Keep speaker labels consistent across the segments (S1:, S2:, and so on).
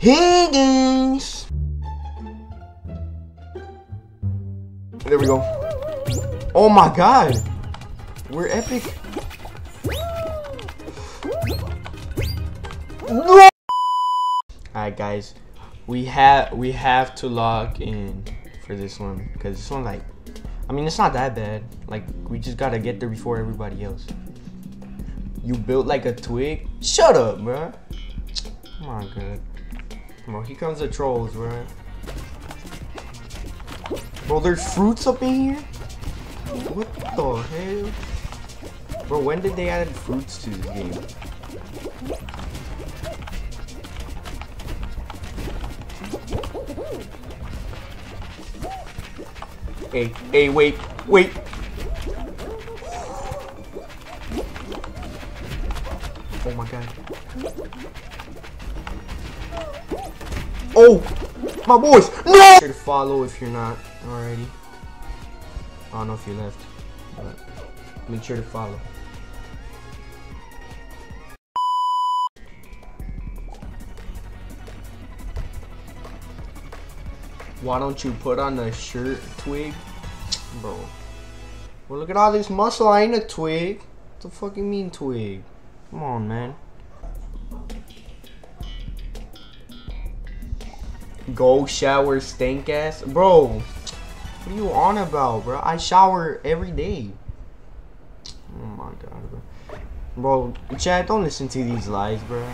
S1: Higgins. There we go. Oh my god. We're epic. No! Alright guys. We have we have to log in for this one. Because this one like I mean it's not that bad. Like we just gotta get there before everybody else. You built like a twig? Shut up, bro. Come on, oh good. On, here comes the trolls, right? Bro, there's fruits up in here? What the hell? Bro, when did they add fruits to this game? Hey, hey, wait, wait. Oh my god. Oh! My boys! No! Sure to follow if you're not already. I don't know if you left, but make sure to follow. Why don't you put on a shirt, twig? Bro. Well, look at all this muscle. I ain't a twig. What the fuck you mean, twig? Come on, man. Go shower stink ass. Bro, what are you on about, bro? I shower every day. Oh my god, bro. Bro, Chad, don't listen to these lies, bro.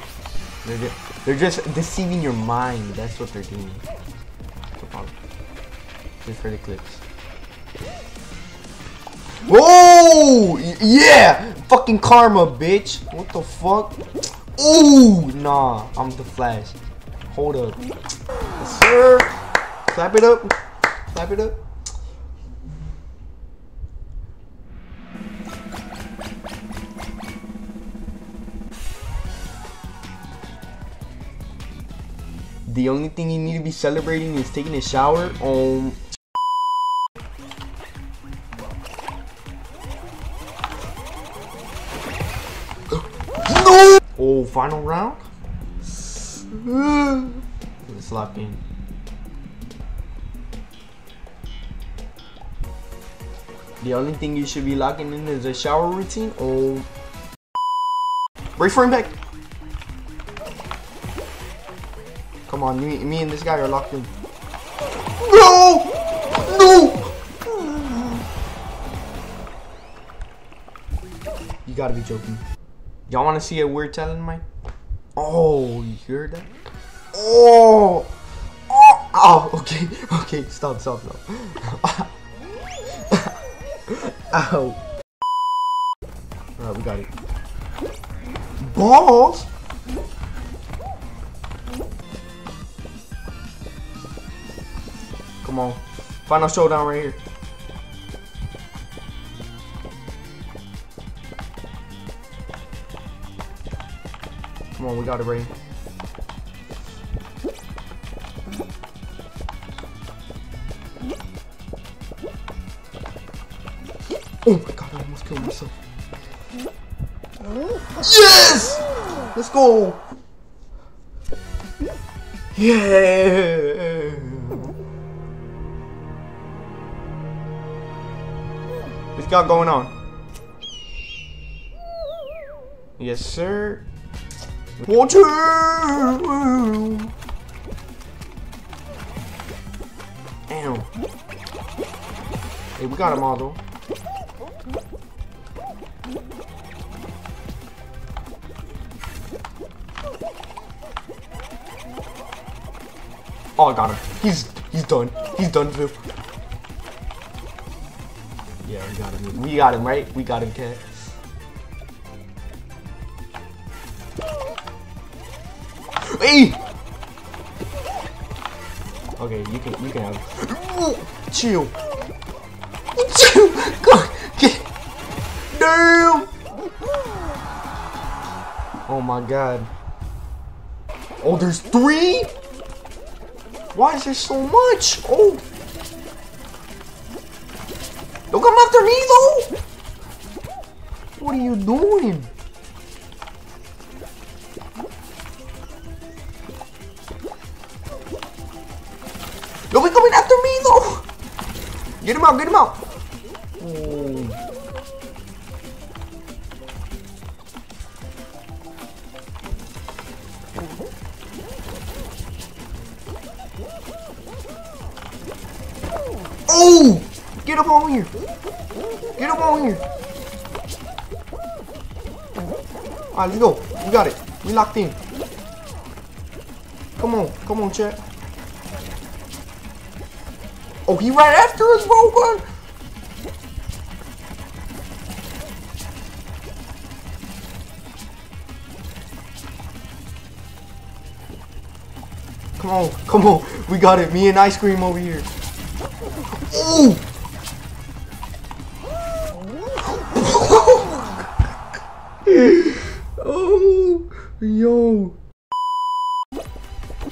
S1: They're just, they're just deceiving your mind. That's what they're doing. Just for the clips. Whoa! Yeah! Fucking karma, bitch. What the fuck? Ooh! Nah, I'm the Flash. Hold up. Yes, sir. Clap it up. Clap it up. The only thing you need to be celebrating is taking a shower. Um, no! Oh, final round? Let's lock in. The only thing you should be locking in is a shower routine. Oh. Break for him back. Come on, me, me and this guy are locked in. No! No! You gotta be joking. Y'all wanna see a weird talent mine? Oh, you hear that? Oh! Oh! Oh, okay, okay, stop, stop, stop. Ow. Alright, we got it. Balls? Come on. Final showdown right here. Come on, we got it, Ray. Oh my god, I almost killed myself. Yes! Let's go! Yeah! What's got going on? Yes, sir. Water! Damn. Hey, we got him all though. Oh, I got him. He's he's done. He's done, too. Yeah, we got him. We got him, right? We got him, cat. Hey! Okay, you can you can have chill. Chill. Go get damn. Oh my god. Oh, there's three? Why is there so much? Oh. Don't come after me though! What are you doing? out, get him out! Oh! Get up on here! Get up on here! Alright, let's go. We got it. We locked in. Come on. Come on, chat. Oh, he right after us, bro. Come on, come on. We got it. Me and Ice Cream over here. Ooh! oh, yo.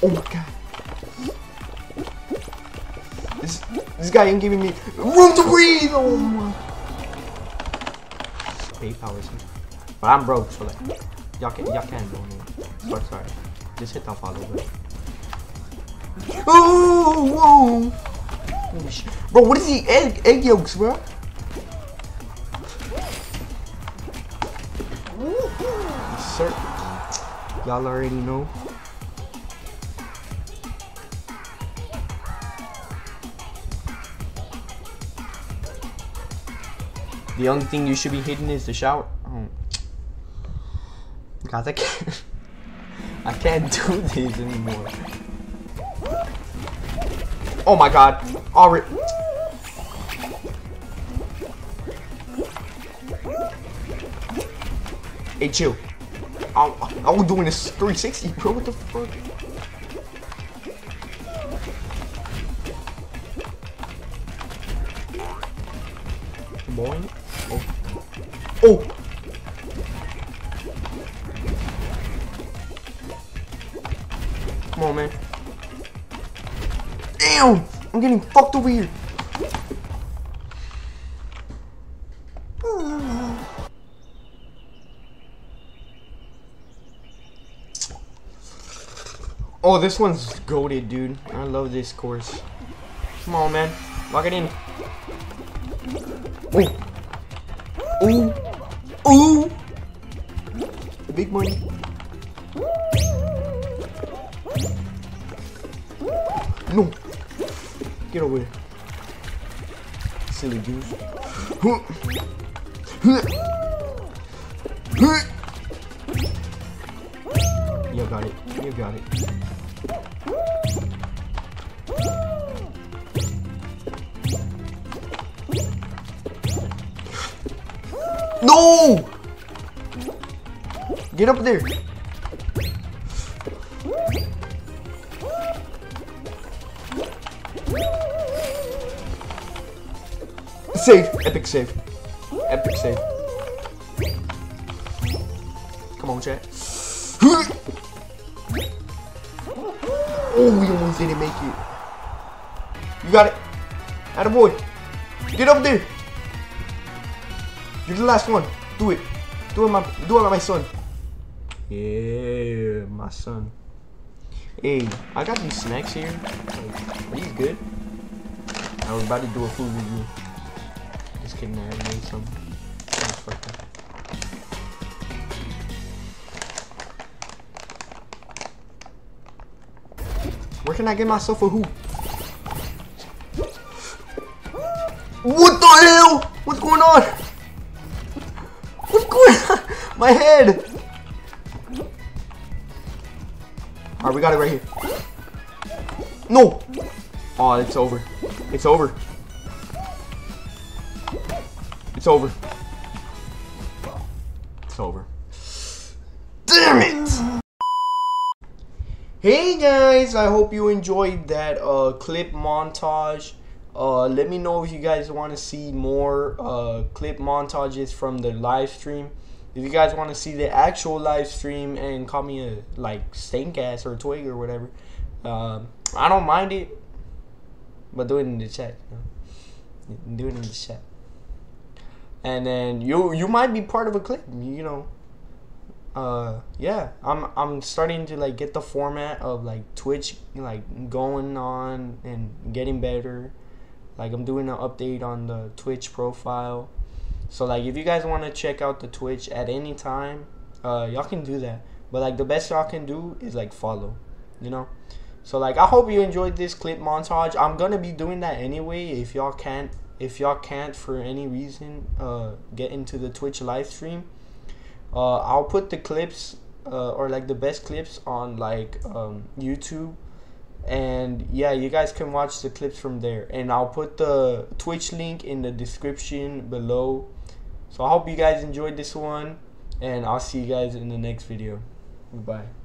S1: Oh my god. This, this guy ain't giving me room to breathe. Oh my. Eight powers. But I'm broke, so like, y'all can y'all can go in. Sorry, sorry. Just hit that follow button. Oh, whoa. Holy shit. Bro, what is he? Egg, egg yolks, bro? Yes, sir. Y'all already know. The only thing you should be hitting is the shower. Oh. Guys, I can't. I can't do this anymore. Oh my god. Already. Hey, chill. I, I doing this 360, bro. What the fuck? Boy. Oh. Oh. Come on, man. Damn! I'm getting fucked over here. Oh, this one's goaded, dude. I love this course. Come on, man. Lock it in. Ooh. Ooh. Ooh. Big money. No. Get over. Silly goose. You got it. You got it. No! Get up there. Save. Epic save. Epic save. Come on, chat. Oh, we almost didn't make it. You got it. Attaboy. Get up there. You're the last one. Do it. Do it, my, do it, my son. Yeah, my son. Hey, I got these snacks here. Are these good? I was about to do a food review. Just kidding, I made some. Where can I get myself a hoop? What the hell? What's going on? Going on? My head. Alright, we got it right here. No. Oh, it's over. It's over. It's over. It's over. Damn it! Hey guys, I hope you enjoyed that uh, clip montage. Uh, let me know if you guys want to see more uh, clip montages from the live stream. If you guys want to see the actual live stream and call me a like stink ass or twig or whatever, um, I don't mind it. But do it in the chat. You know? Do it in the chat. And then you you might be part of a clip. You know, uh yeah i'm i'm starting to like get the format of like twitch like going on and getting better like i'm doing an update on the twitch profile. So like if you guys want to check out the twitch at any time uh y'all can do that. But like the best y'all can do is like follow you know? So like i hope you enjoyed this clip montage. I'm gonna be doing that anyway if y'all can't if y'all can't for any reason uh, get into the Twitch live stream, uh, I'll put the clips uh, or like the best clips on like um, YouTube. And yeah, you guys can watch the clips from there. And I'll put the Twitch link in the description below. So I hope you guys enjoyed this one. And I'll see you guys in the next video. Goodbye.